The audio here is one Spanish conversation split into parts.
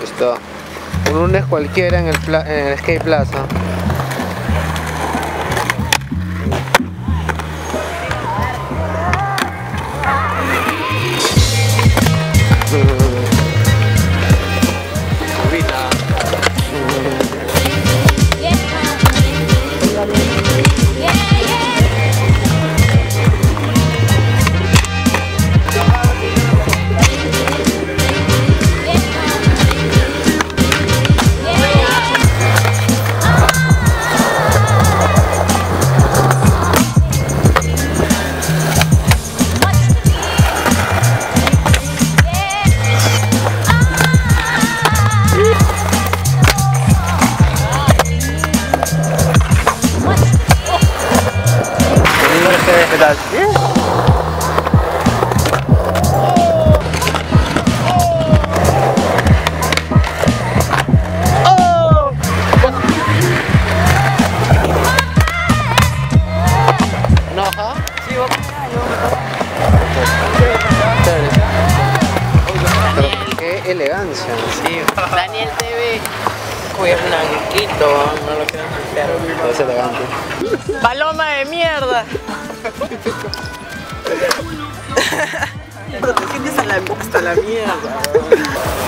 Listo. Un lunes cualquiera en el, en el Skate Plaza. ¿Qué tal? ¿No, ajá? Sí, Pero qué elegancia. Sí, Daniel TV. Uy, es un anguito, no lo quiero anunciar. Es elegante. ¡Paloma de mierda! Pero te sientes a la boca la mierda.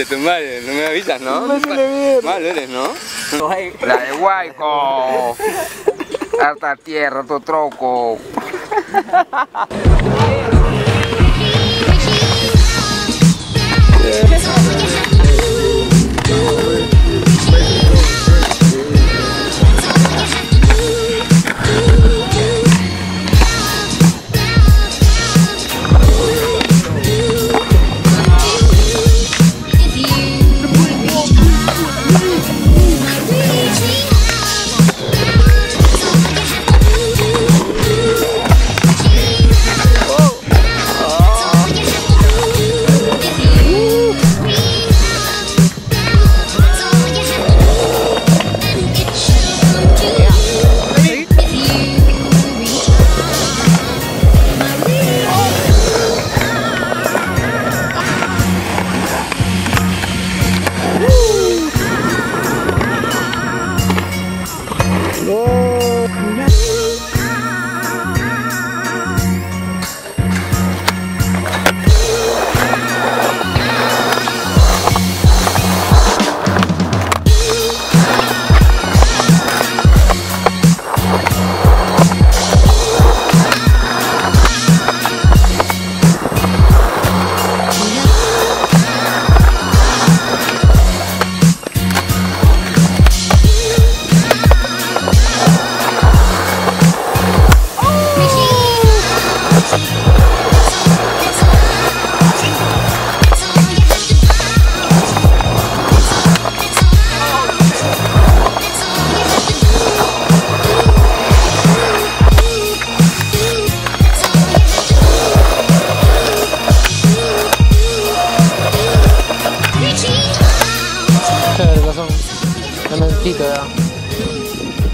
De tu madre, no me avisas, ¿no? Malo eres, ¿no? La de Guayco. Harta tierra, harto troco. Chévere,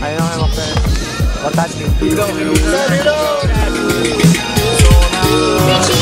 Ayun ang mga Batas. Dito. Dito. Dito.